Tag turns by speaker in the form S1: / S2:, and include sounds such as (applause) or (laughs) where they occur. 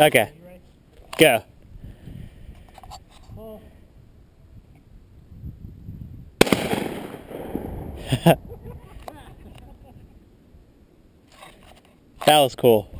S1: Okay. Go. (laughs) that was cool.